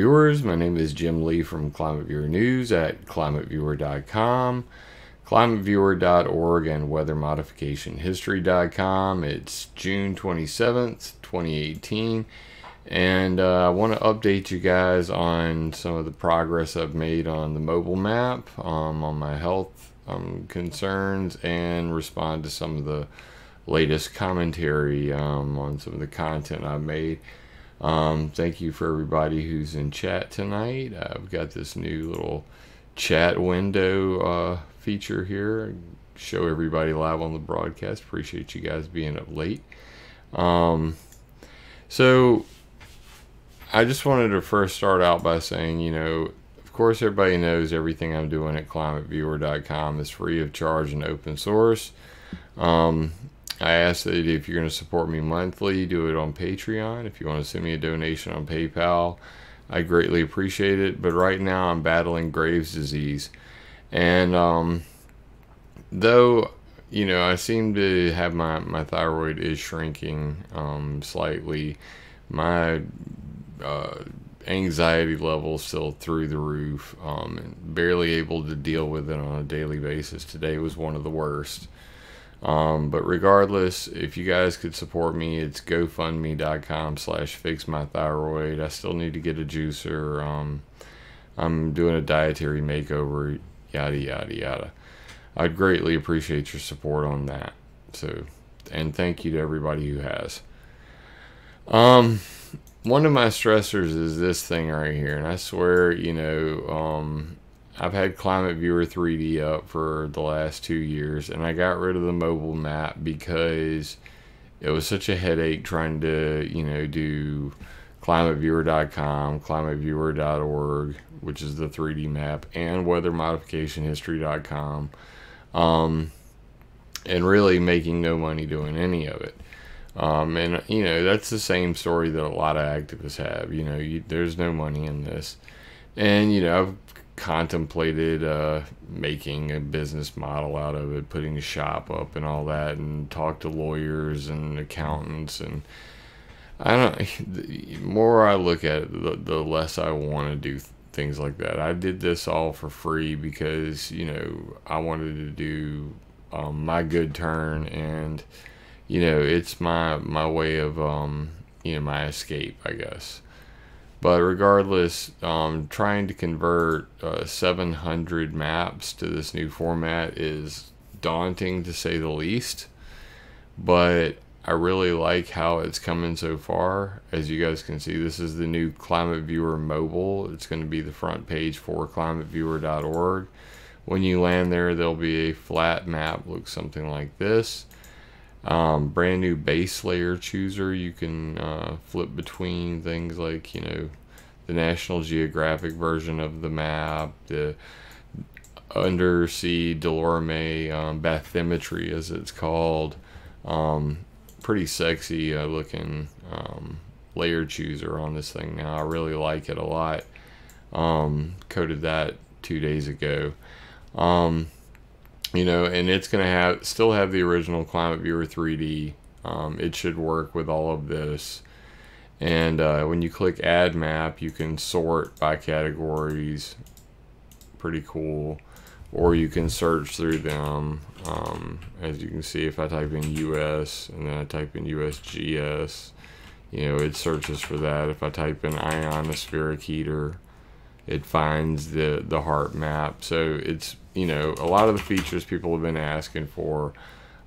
Viewers. My name is Jim Lee from Climate Viewer News at climateviewer.com, climateviewer.org, and weathermodificationhistory.com. It's June 27th, 2018, and uh, I want to update you guys on some of the progress I've made on the mobile map, um, on my health um, concerns, and respond to some of the latest commentary um, on some of the content I've made. Um, thank you for everybody who's in chat tonight. Uh, I've got this new little chat window uh, feature here. Show everybody live on the broadcast. Appreciate you guys being up late. Um, so, I just wanted to first start out by saying, you know, of course, everybody knows everything I'm doing at climateviewer.com is free of charge and open source. Um, I ask that if you're going to support me monthly, do it on Patreon. If you want to send me a donation on PayPal, I greatly appreciate it. But right now, I'm battling Graves' disease. And um, though, you know, I seem to have my, my thyroid is shrinking um, slightly, my uh, anxiety level is still through the roof um, and barely able to deal with it on a daily basis. Today was one of the worst. Um, but regardless, if you guys could support me, it's gofundme.com slash fix my thyroid. I still need to get a juicer. Um, I'm doing a dietary makeover, yada, yada, yada. I'd greatly appreciate your support on that. So, and thank you to everybody who has. Um, one of my stressors is this thing right here. And I swear, you know, um, I've had Climate Viewer 3D up for the last two years, and I got rid of the mobile map because it was such a headache trying to, you know, do climateviewer.com, climateviewer.org, which is the 3D map, and weathermodificationhistory.com, um, and really making no money doing any of it. Um, and you know that's the same story that a lot of activists have. You know, you, there's no money in this, and you know I've contemplated uh, making a business model out of it, putting a shop up and all that, and talk to lawyers and accountants. And I don't. The more I look at it, the, the less I want to do things like that. I did this all for free because you know I wanted to do um, my good turn, and you know it's my my way of um, you know my escape, I guess. But regardless, um, trying to convert uh, 700 maps to this new format is daunting to say the least. But I really like how it's coming so far. As you guys can see, this is the new Climate Viewer mobile. It's going to be the front page for climateviewer.org. When you land there, there'll be a flat map, looks something like this. Um, brand new base layer chooser. You can uh, flip between things like, you know, the National Geographic version of the map, the undersea Delorme um, bathymetry, as it's called. Um, pretty sexy uh, looking um, layer chooser on this thing now. I really like it a lot. Um, coded that two days ago. Um, you know, and it's going to have still have the original Climate Viewer 3D. Um, it should work with all of this. And uh, when you click Add Map, you can sort by categories. Pretty cool. Or you can search through them. Um, as you can see, if I type in US and then I type in USGS, you know, it searches for that. If I type in ionospheric heater, it finds the, the HAARP map. So it's you know, a lot of the features people have been asking for.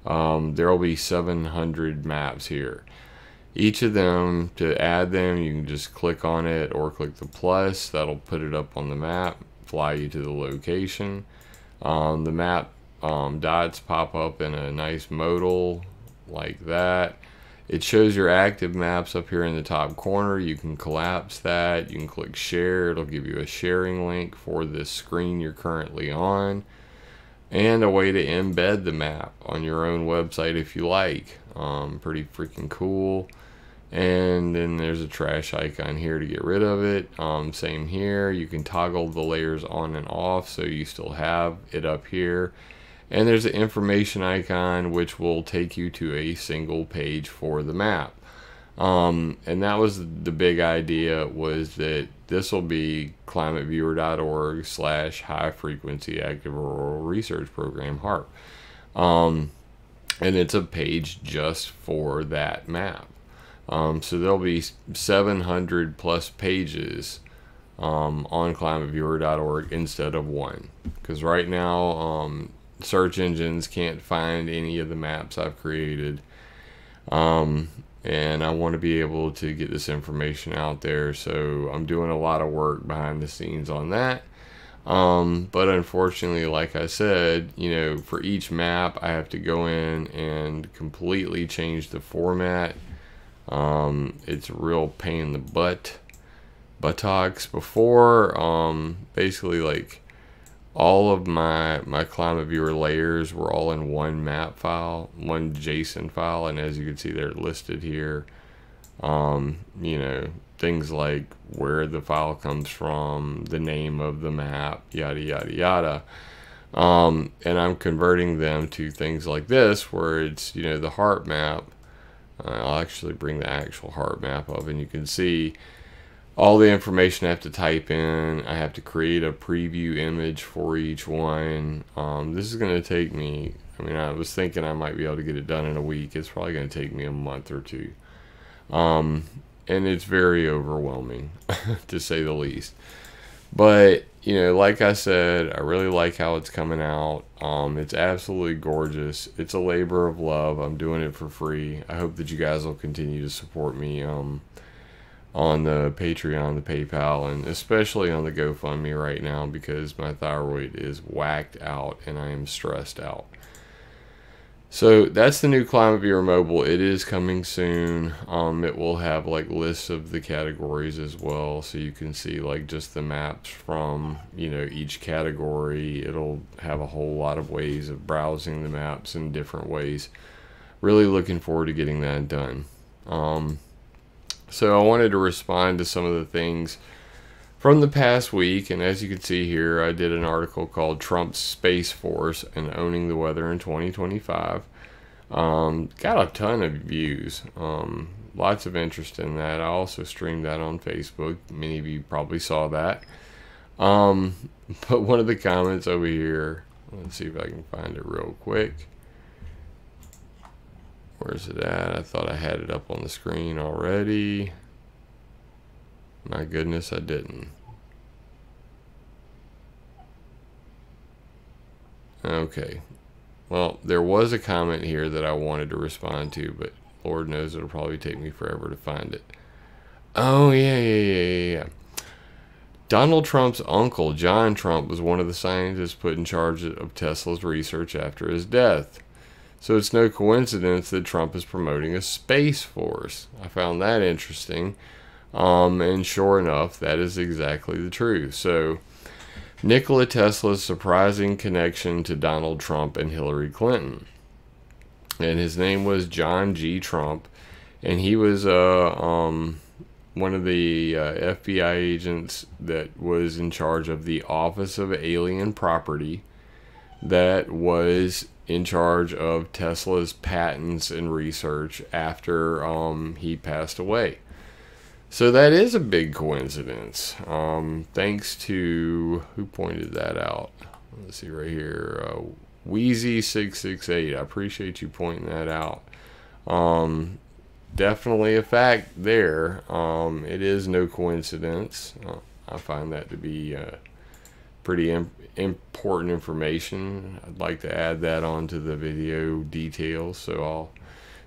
Um, there will be 700 maps here. Each of them, to add them, you can just click on it or click the plus. That'll put it up on the map, fly you to the location. Um, the map um, dots pop up in a nice modal like that. It shows your active maps up here in the top corner. You can collapse that. You can click share. It'll give you a sharing link for this screen you're currently on. And a way to embed the map on your own website if you like. Um, pretty freaking cool. And then there's a trash icon here to get rid of it. Um, same here. You can toggle the layers on and off so you still have it up here and there's an information icon which will take you to a single page for the map. Um, and that was the big idea was that this will be climateviewer.org slash high frequency active auroral research program HAARP. Um, and it's a page just for that map. Um, so there'll be 700 plus pages um, on climateviewer.org instead of one. Because right now, um, search engines can't find any of the maps I've created. Um, and I want to be able to get this information out there. So I'm doing a lot of work behind the scenes on that. Um, but unfortunately, like I said, you know, for each map, I have to go in and completely change the format. Um, it's a real pain in the butt, buttocks. Before, um, basically, like all of my my climate viewer layers were all in one map file, one JSON file, and as you can see, they're listed here. Um, you know, things like where the file comes from, the name of the map, yada, yada, yada. Um, and I'm converting them to things like this, where it's, you know, the HAARP map. Uh, I'll actually bring the actual HAARP map up, and you can see all the information I have to type in. I have to create a preview image for each one. Um, this is going to take me, I mean, I was thinking I might be able to get it done in a week. It's probably going to take me a month or two. Um, and it's very overwhelming to say the least. But you know, like I said, I really like how it's coming out. Um, it's absolutely gorgeous. It's a labor of love. I'm doing it for free. I hope that you guys will continue to support me um, on the Patreon, the PayPal, and especially on the GoFundMe right now because my thyroid is whacked out and I am stressed out. So that's the new Climate Viewer Mobile. It is coming soon. Um, it will have like lists of the categories as well, so you can see like just the maps from you know each category. It'll have a whole lot of ways of browsing the maps in different ways. Really looking forward to getting that done. Um, so I wanted to respond to some of the things from the past week, and as you can see here, I did an article called Trump's Space Force and Owning the Weather in 2025. Um, got a ton of views, um, lots of interest in that. I also streamed that on Facebook. Many of you probably saw that. Um, but one of the comments over here, let's see if I can find it real quick. Where's it at? I thought I had it up on the screen already. My goodness, I didn't. Okay. Well, there was a comment here that I wanted to respond to, but Lord knows it'll probably take me forever to find it. Oh, yeah, yeah, yeah, yeah. Donald Trump's uncle, John Trump, was one of the scientists put in charge of Tesla's research after his death. So it's no coincidence that Trump is promoting a space force. I found that interesting. Um, and sure enough, that is exactly the truth. So, Nikola Tesla's surprising connection to Donald Trump and Hillary Clinton. And his name was John G. Trump. And he was uh, um, one of the uh, FBI agents that was in charge of the Office of Alien Property that was in charge of Tesla's patents and research after um, he passed away. So that is a big coincidence. Um, thanks to who pointed that out. Let's see right here, uh, Wheezy668. I appreciate you pointing that out. Um, definitely a fact there. Um, it is no coincidence. Uh, I find that to be uh, pretty imp important information. I'd like to add that onto the video details, so I'll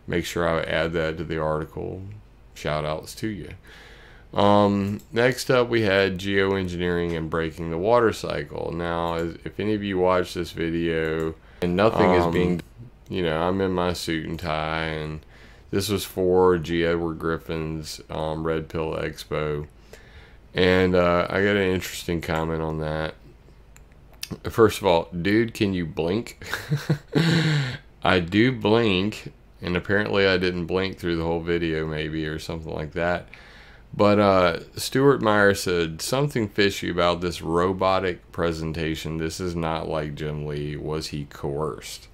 make sure I add that to the article shout outs to you. Um, next up, we had geoengineering and breaking the water cycle. Now, if any of you watch this video and nothing um, is being, you know, I'm in my suit and tie, and this was for G. Edward Griffin's um, Red Pill Expo. And uh, I got an interesting comment on that. First of all, dude, can you blink? I do blink, and apparently I didn't blink through the whole video, maybe, or something like that. But uh, Stuart Meyer said something fishy about this robotic presentation. This is not like Jim Lee. Was he coerced?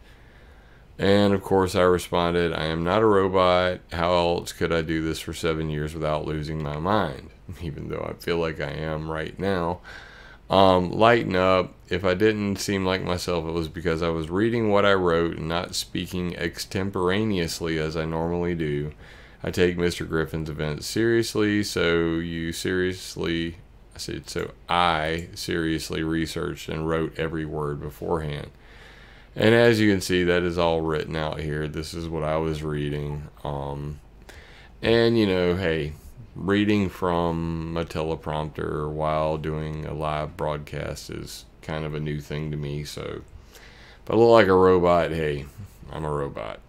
And of course, I responded, I am not a robot. How else could I do this for seven years without losing my mind? Even though I feel like I am right now. Um, lighten up. If I didn't seem like myself, it was because I was reading what I wrote and not speaking extemporaneously as I normally do. I take Mr. Griffin's events seriously, so you seriously, I said, so I seriously researched and wrote every word beforehand. And as you can see, that is all written out here. This is what I was reading. Um, and, you know, hey, reading from a teleprompter while doing a live broadcast is kind of a new thing to me. So, if I look like a robot, hey, I'm a robot.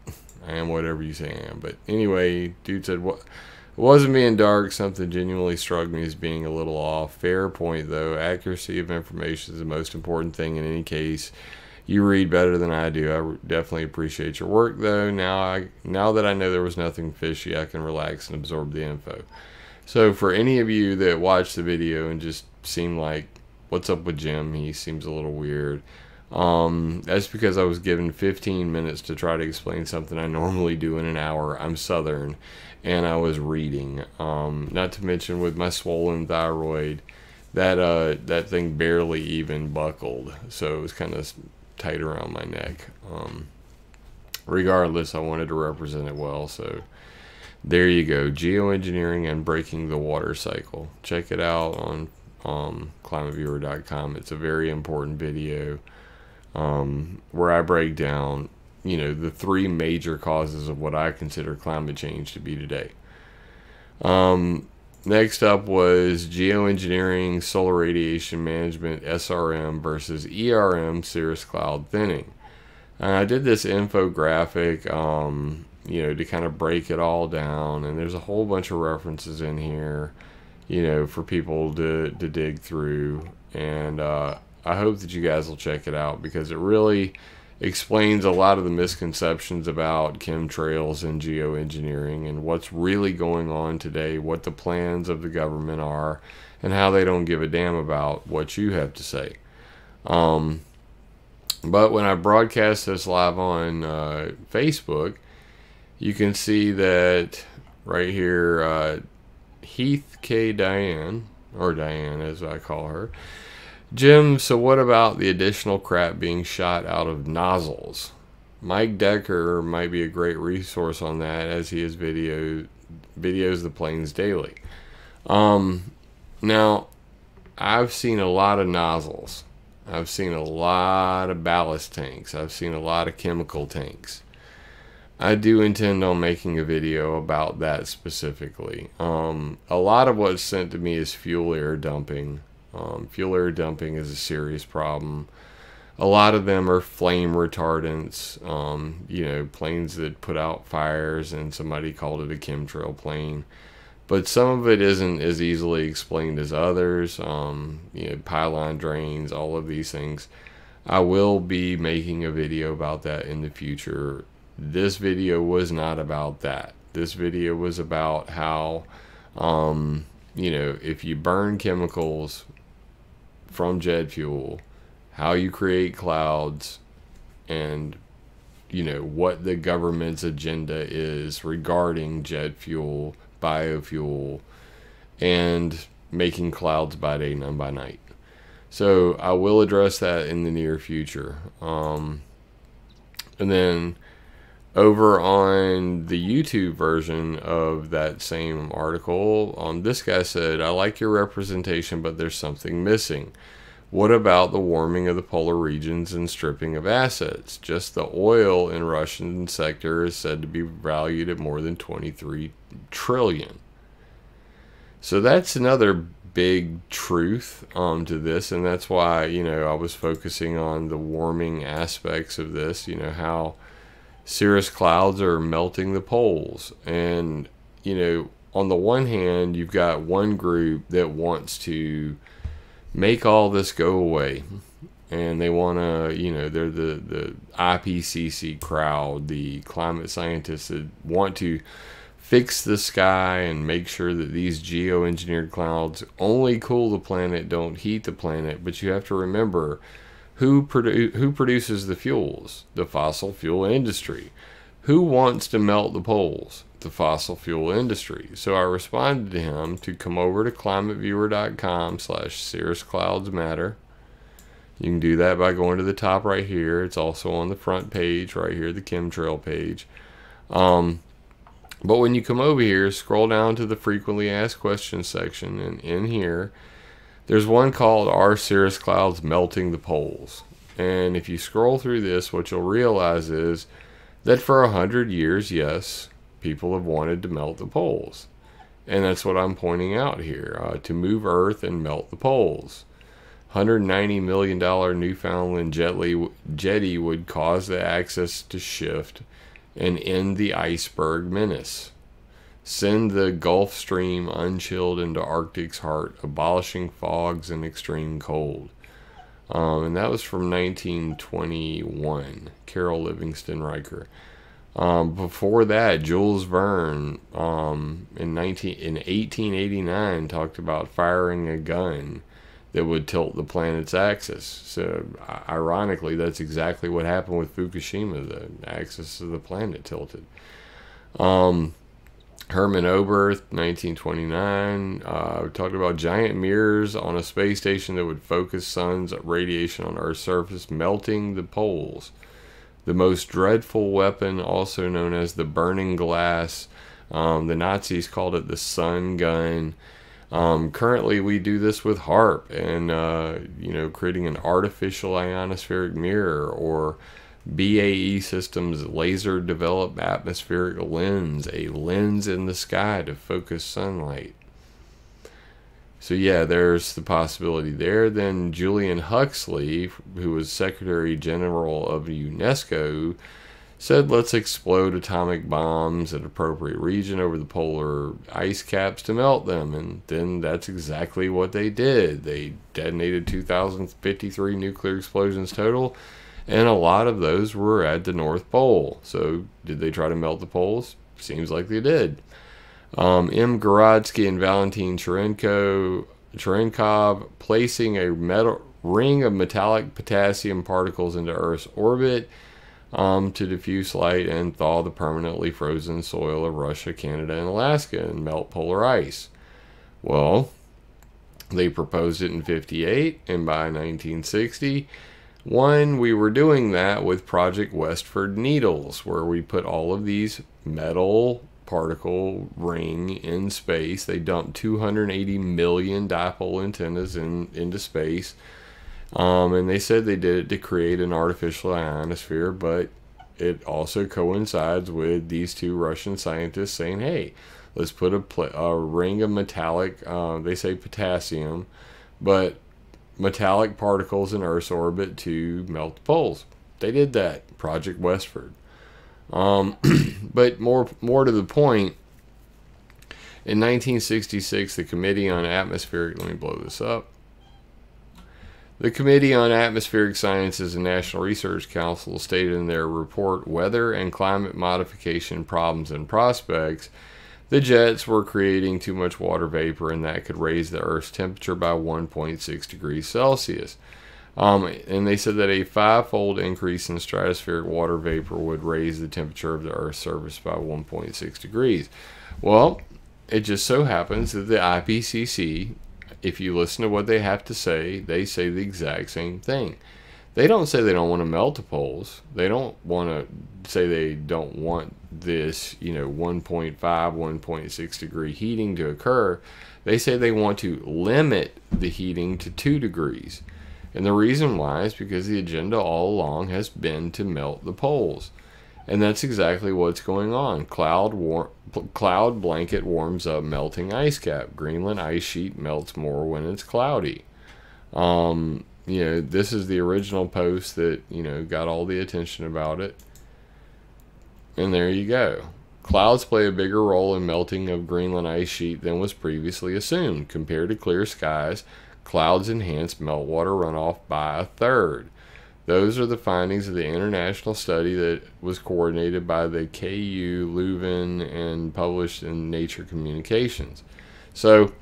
I am whatever you say I am. But anyway, dude said, what? It wasn't being dark. Something genuinely struck me as being a little off. Fair point, though. Accuracy of information is the most important thing in any case. You read better than I do. I definitely appreciate your work, though. Now, I now that I know there was nothing fishy, I can relax and absorb the info. So, for any of you that watched the video and just seem like, "What's up with Jim? He seems a little weird." Um, that's because I was given 15 minutes to try to explain something I normally do in an hour. I'm Southern, and I was reading. Um, not to mention with my swollen thyroid, that uh, that thing barely even buckled, so it was kind of tight around my neck. Um, regardless, I wanted to represent it well, so there you go. Geoengineering and breaking the water cycle. Check it out on um, climateviewer.com. It's a very important video um, where I break down, you know, the three major causes of what I consider climate change to be today. Um, Next up was geoengineering, solar radiation management, SRM versus ERM, cirrus cloud thinning. And I did this infographic, um, you know, to kind of break it all down. And there's a whole bunch of references in here, you know, for people to, to dig through. And uh, I hope that you guys will check it out because it really explains a lot of the misconceptions about chemtrails and geoengineering and what's really going on today, what the plans of the government are, and how they don't give a damn about what you have to say. Um, but when I broadcast this live on uh, Facebook, you can see that right here, uh, Heath K. Diane, or Diane as I call her, Jim, so what about the additional crap being shot out of nozzles? Mike Decker might be a great resource on that as he has video videos the planes daily. Um, now, I've seen a lot of nozzles. I've seen a lot of ballast tanks. I've seen a lot of chemical tanks. I do intend on making a video about that specifically. Um, a lot of what's sent to me is fuel air dumping. Um, fuel air dumping is a serious problem. A lot of them are flame retardants, um, you know, planes that put out fires, and somebody called it a chemtrail plane. But some of it isn't as easily explained as others. Um, you know, pylon drains, all of these things. I will be making a video about that in the future. This video was not about that. This video was about how, um, you know, if you burn chemicals from jet fuel, how you create clouds, and you know what the government's agenda is regarding jet fuel, biofuel, and making clouds by day, none by night. So I will address that in the near future. Um, and then over on the YouTube version of that same article, um, this guy said, I like your representation, but there's something missing. What about the warming of the polar regions and stripping of assets? Just the oil in Russian sector is said to be valued at more than 23 trillion. So that's another big truth um, to this, and that's why you know I was focusing on the warming aspects of this. You know how cirrus clouds are melting the poles. And, you know, on the one hand, you've got one group that wants to make all this go away. And they want to, you know, they're the, the IPCC crowd, the climate scientists that want to fix the sky and make sure that these geoengineered clouds only cool the planet, don't heat the planet. But you have to remember, Who, produ- who produces the fuels? The fossil fuel industry. Who wants to melt the poles? The fossil fuel industry. So I responded to him to come over to climateviewer.com slash cirrus clouds matter. You can do that by going to the top right here. It's also on the front page right here, the chemtrail page. Um, but when you come over here, scroll down to the frequently asked questions section, and in here, there's one called Are Cirrus Clouds Melting the Poles? And if you scroll through this, what you'll realize is that for a hundred years, yes, people have wanted to melt the poles. And that's what I'm pointing out here uh, to move Earth and melt the poles. $190 million Newfoundland jetty, jetty would cause the axis to shift and end the iceberg menace. Send the Gulf Stream unchilled into Arctic's heart, abolishing fogs and extreme cold. Um, and that was from 1921, Carroll Livingston Riker. Um, before that, Jules Verne um, in 19 in 1889 talked about firing a gun that would tilt the planet's axis. So, ironically, that's exactly what happened with Fukushima. The axis of the planet tilted. Um, Hermann Oberth, 1929, uh, talked about giant mirrors on a space station that would focus sun's radiation on Earth's surface, melting the poles. The most dreadful weapon, also known as the burning glass, um, the Nazis called it the sun gun. Um, currently, we do this with HAARP and, uh, you know, creating an artificial ionospheric mirror or BAE Systems laser developed atmospheric lens, a lens in the sky to focus sunlight. So, yeah, there's the possibility there. Then Julian Huxley, who was Secretary General of UNESCO, said let's explode atomic bombs at appropriate region over the polar ice caps to melt them and then that's exactly what they did they detonated 2053 nuclear explosions total and a lot of those were at the north pole. So did they try to melt the poles? Seems like they did. Um, m. Gorodski and valentin cherenko cherenkov placing a metal ring of metallic potassium particles into earth's orbit um, to diffuse light and thaw the permanently frozen soil of Russia, Canada, and Alaska and melt polar ice. Well, they proposed it in 58, and by 1960, one, we were doing that with Project West Ford Needles, where we put all of these metal particle ring in space. They dumped 280 million dipole antennas in, into space um, and they said they did it to create an artificial ionosphere, but it also coincides with these two Russian scientists saying, hey, let's put a, a ring of metallic, uh, they say potassium, but metallic particles in Earth's orbit to melt the poles. They did that, Project West Ford. Um, but more, more to the point, in 1966, the Committee on Atmospheric, let me blow this up. The Committee on Atmospheric Sciences and National Research Council stated in their report Weather and Climate Modification Problems and Prospects the jets were creating too much water vapor and that could raise the Earth's temperature by 1.6 degrees Celsius. Um, and they said that a five fold increase in stratospheric water vapor would raise the temperature of the Earth's surface by 1.6 degrees. Well, it just so happens that the IPCC if you listen to what they have to say, they say the exact same thing. They don't say they don't want to melt the poles. They don't want to say they don't want this, you know, 1.5, 1.6 degree heating to occur. They say they want to limit the heating to 2 degrees. And the reason why is because the agenda all along has been to melt the poles. And that's exactly what's going on. Cloud war- cloud blanket warms up melting ice cap. Greenland ice sheet melts more when it's cloudy. Um, you know, this is the original post that, you know, got all the attention about it. And there you go. Clouds play a bigger role in melting of Greenland ice sheet than was previously assumed. Compared to clear skies, clouds enhance meltwater runoff by a third. Those are the findings of the international study that was coordinated by the KU Leuven and published in Nature Communications. So,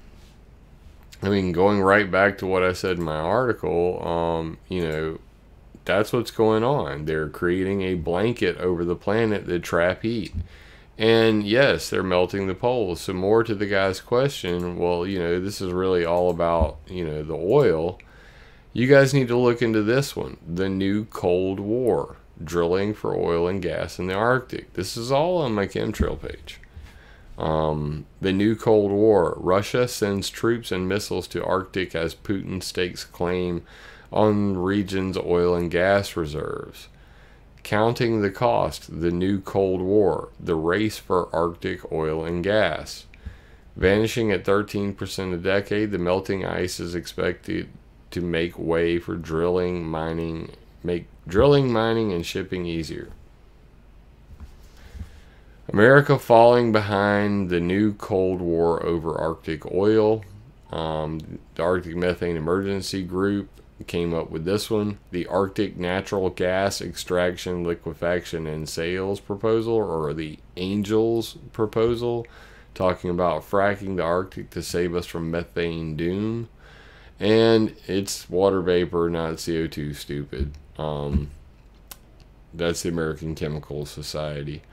I mean, going right back to what I said in my article, um, you know, that's what's going on. They're creating a blanket over the planet that trap heat. And yes, they're melting the poles. So more to the guy's question, well, you know, this is really all about, you know, the oil. You guys need to look into this one, the new Cold War, drilling for oil and gas in the Arctic. This is all on my chemtrail page. Um, the new Cold War. Russia sends troops and missiles to Arctic as Putin stakes claim on region's oil and gas reserves. Counting the cost, the new Cold War, the race for Arctic oil and gas. Vanishing at 13% a decade, the melting ice is expected to make way for drilling, mining, make drilling, mining, and shipping easier. America falling behind the new Cold War over Arctic oil. Um, the Arctic Methane Emergency Group came up with this one. The Arctic Natural Gas Extraction, Liquefaction, and Sales Proposal, or the ANGELS proposal, talking about fracking the Arctic to save us from methane doom. And it's water vapor, not CO2, stupid. Um, that's the American Chemical Society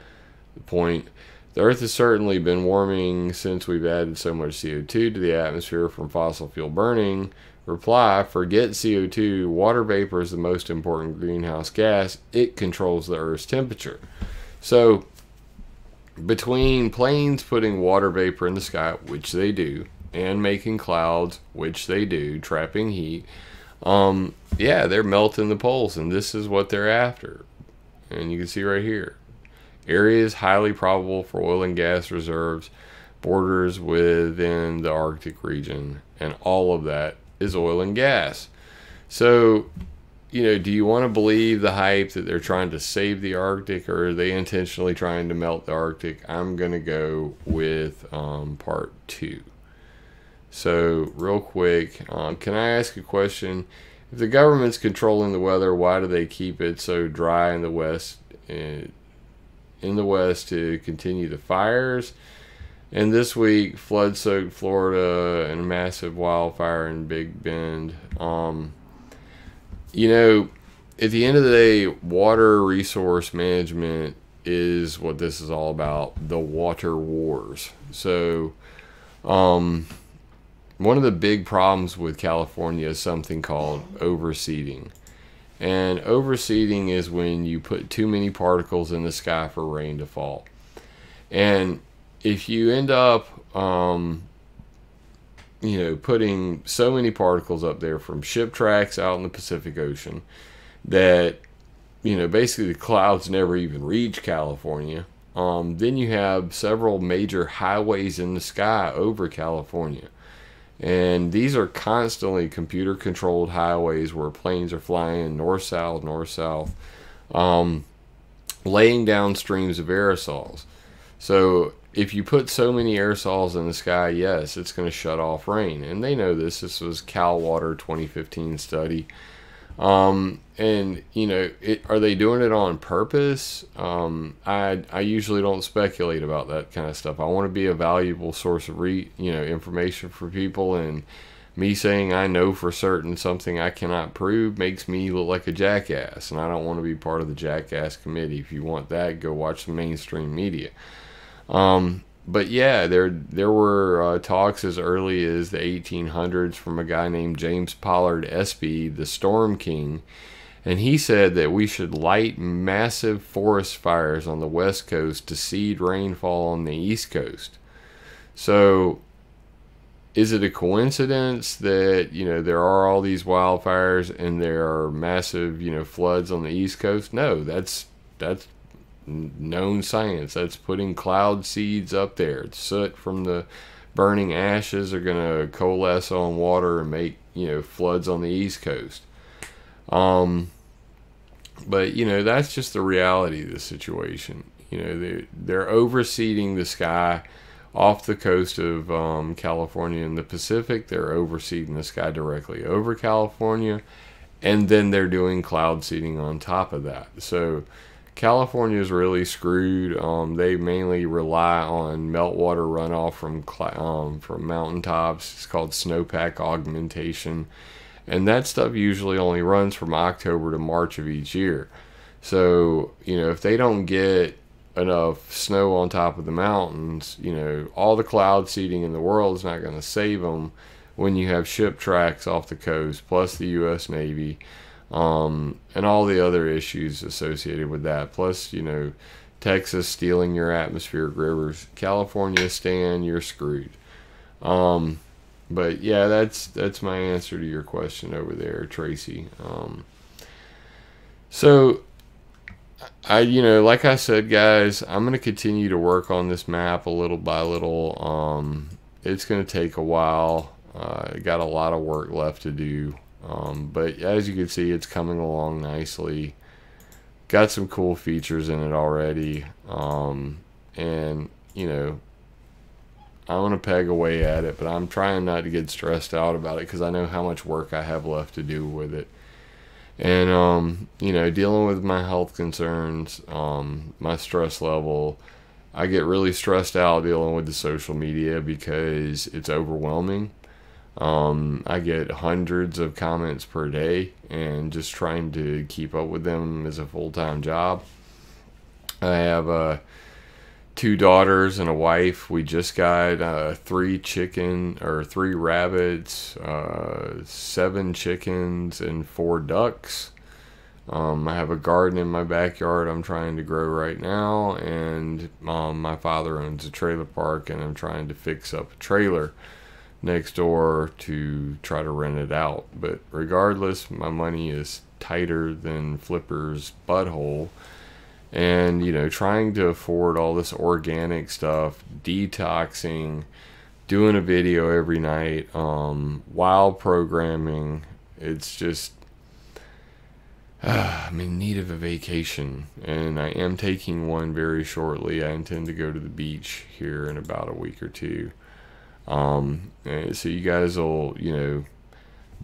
point. The Earth has certainly been warming since we've added so much CO2 to the atmosphere from fossil fuel burning. Reply Forget CO2. Water vapor is the most important greenhouse gas. It controls the Earth's temperature. So, between planes putting water vapor in the sky, which they do, and making clouds, which they do, trapping heat, um, yeah, they're melting the poles, and this is what they're after. And you can see right here. Areas highly probable for oil and gas reserves, borders within the Arctic region, and all of that is oil and gas. So, you know, do you want to believe the hype that they're trying to save the Arctic or are they intentionally trying to melt the Arctic? I'm going to go with um, part two. So, real quick, um, can I ask a question? If the government's controlling the weather, why do they keep it so dry in the West? Uh, in the west to continue the fires. And this week, flood soaked Florida and a massive wildfire in Big Bend. Um, you know, at the end of the day, water resource management is what this is all about the water wars. So, um, one of the big problems with California is something called overseeding. And overseeding is when you put too many particles in the sky for rain to fall. And if you end up, um, you know, putting so many particles up there from ship tracks out in the Pacific Ocean that, you know, basically the clouds never even reach California. Um, then you have several major highways in the sky over California. And these are constantly computer controlled highways where planes are flying north south, north south, um, laying down streams of aerosols. So if you put so many aerosols in the sky, yes, it's going to shut off rain. And they know this. This was Cal Water 2015 study. Um, and you know, it, are they doing it on purpose? Um, I I usually don't speculate about that kind of stuff. I want to be a valuable source of re you know information for people, and me saying I know for certain something I cannot prove makes me look like a jackass, and I don't want to be part of the jackass committee. If you want that, go watch the mainstream media. Um, but yeah, there there were uh, talks as early as the 1800s from a guy named James Pollard Espy, the Storm King, and he said that we should light massive forest fires on the west coast to seed rainfall on the east coast. So, is it a coincidence that you know there are all these wildfires and there are massive you know floods on the east coast? No, that's that's known science. That's putting cloud seeds up there. Soot from the burning ashes are going to coalesce on water and make you know floods on the east coast. Um, but you know that's just the reality of the situation. You know they they're overseeding the sky off the coast of um, California and the Pacific. They're overseeding the sky directly over California, and then they're doing cloud seeding on top of that. So California is really screwed. Um, they mainly rely on meltwater runoff from um, from mountaintops. It's called snowpack augmentation, And that stuff usually only runs from October to March of each year. So, you know, if they don't get enough snow on top of the mountains, you know, all the cloud seeding in the world is not going to save them when you have ship tracks off the coast, plus the U.S. Navy, um, and all the other issues associated with that. Plus, you know, Texas stealing your atmospheric rivers, California stand, you're screwed. Um, but yeah, that's that's my answer to your question over there, Tracy. Um, so I, you know, like I said, guys, I'm going to continue to work on this map a little by little. Um, it's going to take a while. Uh, got a lot of work left to do. Um, but as you can see, it's coming along nicely. Got some cool features in it already. Um, and, you know, I want to peg away at it, but I'm trying not to get stressed out about it because I know how much work I have left to do with it. And, um, you know, dealing with my health concerns, um, my stress level, I get really stressed out dealing with the social media because it's overwhelming. Um, I get hundreds of comments per day, and just trying to keep up with them is a full time job. I have uh, two daughters and a wife. We just got uh, three chicken or three rabbits, uh, seven chickens, and four ducks. Um, I have a garden in my backyard I'm trying to grow right now, and um, my father owns a trailer park, and I'm trying to fix up a trailer next door to try to rent it out. But regardless, my money is tighter than Flipper's butthole. And, you know, trying to afford all this organic stuff, detoxing, doing a video every night, um, while programming, it's just, uh, I'm in need of a vacation. And I am taking one very shortly. I intend to go to the beach here in about a week or two. Um, so you guys will, you know,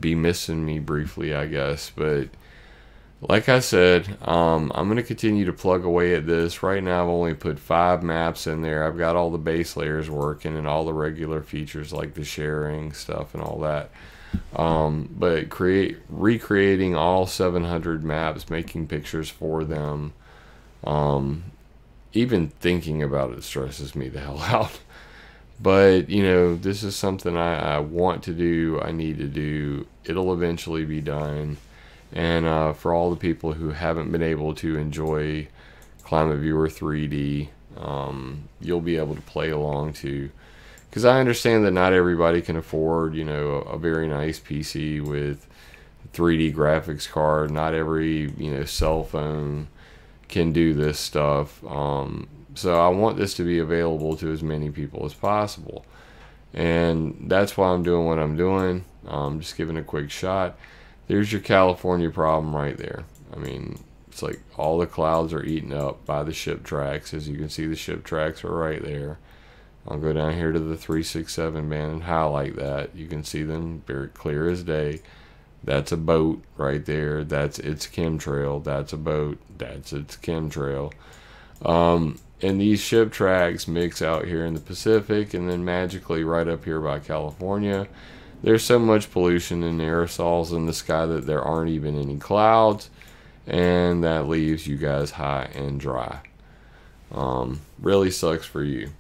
be missing me briefly, I guess. But like I said, um, I'm going to continue to plug away at this. Right now, I've only put five maps in there. I've got all the base layers working and all the regular features like the sharing stuff and all that. Um, but create recreating all 700 maps, making pictures for them. Um, even thinking about it stresses me the hell out. But, you know, this is something I, I want to do, I need to do. It'll eventually be done. And uh, for all the people who haven't been able to enjoy Climate Viewer 3D, um, you'll be able to play along too. Because I understand that not everybody can afford, you know, a, a very nice PC with 3D graphics card. Not every, you know, cell phone can do this stuff. Um, so I want this to be available to as many people as possible. And that's why I'm doing what I'm doing. I'm just giving a quick shot. There's your California problem right there. I mean, it's like all the clouds are eaten up by the ship tracks. As you can see, the ship tracks are right there. I'll go down here to the 367 band and highlight that. You can see them very clear as day. That's a boat right there. That's its chemtrail. That's a boat. That's its chemtrail. Um, and these ship tracks mix out here in the Pacific and then magically right up here by California. There's so much pollution and aerosols in the sky that there aren't even any clouds, and that leaves you guys high and dry. Um, really sucks for you.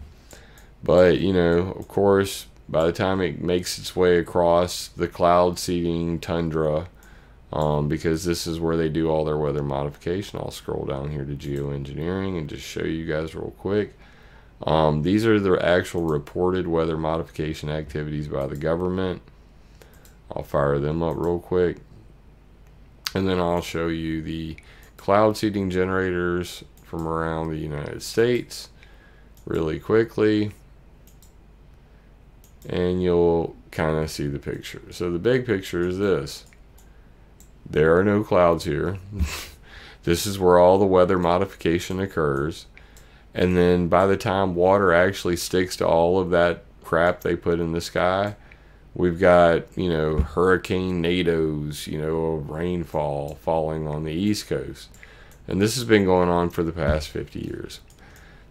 But, you know, of course, by the time it makes its way across the cloud seeding tundra, um, because this is where they do all their weather modification. I'll scroll down here to geoengineering and just show you guys real quick. Um, these are the actual reported weather modification activities by the government. I'll fire them up real quick. And then I'll show you the cloud seeding generators from around the United States really quickly. And you'll kind of see the picture. So the big picture is this. There are no clouds here. this is where all the weather modification occurs. And then by the time water actually sticks to all of that crap they put in the sky, we've got, you know, hurricane nados, you know, rainfall falling on the East Coast. And this has been going on for the past 50 years.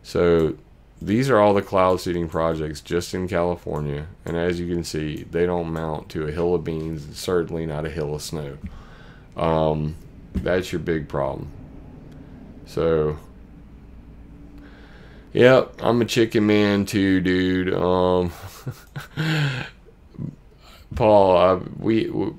So these are all the cloud seeding projects just in California, and as you can see, they don't mount to a hill of beans, and certainly not a hill of snow. Um, that's your big problem. So, yep, I'm a chicken man too, dude. Um, Paul, I, we, we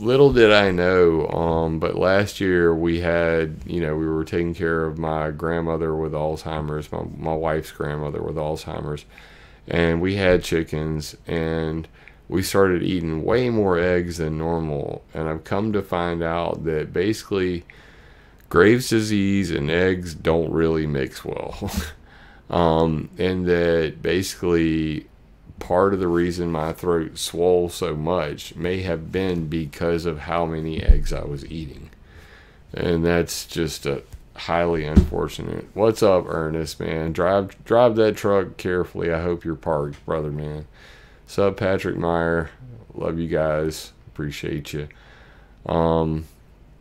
little did I know, um, but last year we had, you know, we were taking care of my grandmother with Alzheimer's, my, my wife's grandmother with Alzheimer's, and we had chickens, and we started eating way more eggs than normal. And I've come to find out that basically Graves' disease and eggs don't really mix well. um, and that basically part of the reason my throat swole so much may have been because of how many eggs I was eating. And that's just a highly unfortunate. What's up, Ernest, man? Drive drive that truck carefully. I hope you're parked, brother, man. Sub Patrick Meyer. Love you guys. Appreciate you. Um,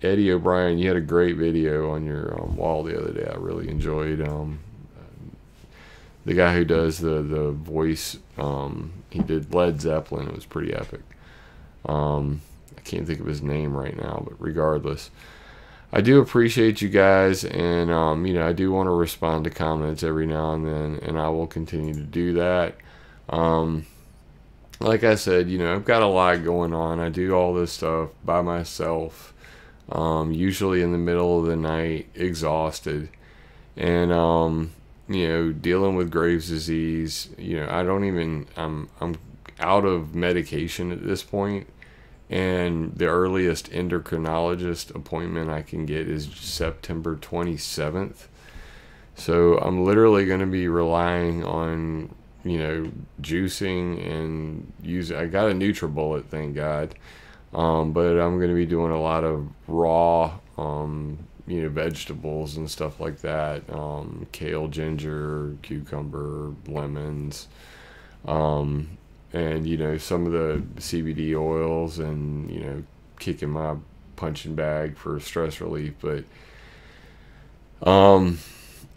Eddie O'Brien, you had a great video on your um, wall the other day. I really enjoyed. Um, the guy who does the the voice um, he did led zeppelin it was pretty epic um, i can't think of his name right now but regardless i do appreciate you guys and um, you know i do want to respond to comments every now and then and i will continue to do that um, like i said you know i've got a lot going on i do all this stuff by myself um, usually in the middle of the night exhausted and um, you know, dealing with Graves' disease. You know, I don't even. I'm I'm out of medication at this point, and the earliest endocrinologist appointment I can get is September 27th. So I'm literally going to be relying on you know juicing and using. I got a NutriBullet, thank God. Um, but I'm going to be doing a lot of raw um, you know vegetables and stuff like that um, kale ginger cucumber lemons um, and you know some of the cbd oils and you know kicking my punching bag for stress relief but um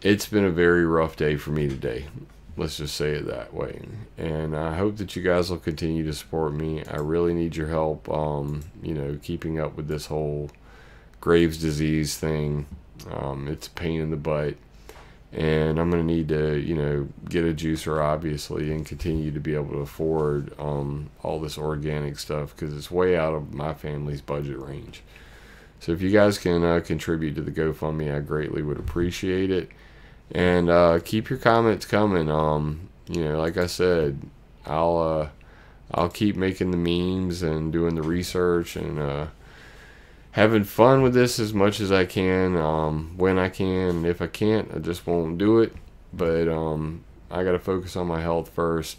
it's been a very rough day for me today let's just say it that way and i hope that you guys will continue to support me i really need your help um you know keeping up with this whole Graves' disease thing. Um, it's a pain in the butt. And I'm going to need to, you know, get a juicer, obviously, and continue to be able to afford um, all this organic stuff because it's way out of my family's budget range. So if you guys can uh, contribute to the GoFundMe, I greatly would appreciate it. And uh, keep your comments coming. Um, you know, like I said, I'll uh, I'll keep making the memes and doing the research and uh, having fun with this as much as I can, um, when I can. If I can't, I just won't do it. But um, I got to focus on my health first.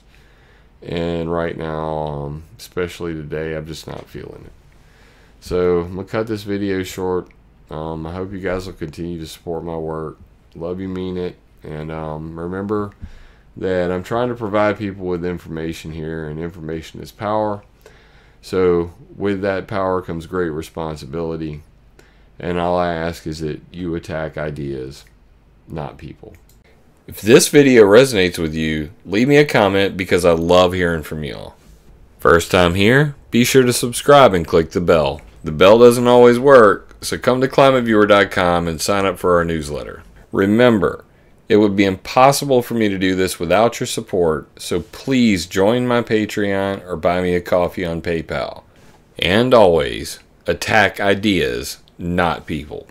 And right now, um, especially today, I'm just not feeling it. So I'm going to cut this video short. Um, I hope you guys will continue to support my work. Love you, mean it. And um, remember that I'm trying to provide people with information here, and information is power. So, with that power comes great responsibility. And all I ask is that you attack ideas, not people. If this video resonates with you, leave me a comment because I love hearing from y'all. First time here, be sure to subscribe and click the bell. The bell doesn't always work, so come to climateviewer.com and sign up for our newsletter. Remember, it would be impossible for me to do this without your support, so please join my Patreon or buy me a coffee on PayPal. And always, attack ideas, not people.